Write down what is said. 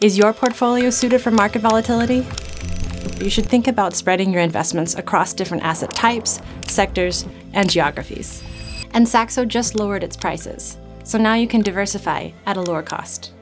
Is your portfolio suited for market volatility? You should think about spreading your investments across different asset types, sectors, and geographies. And Saxo just lowered its prices, so now you can diversify at a lower cost.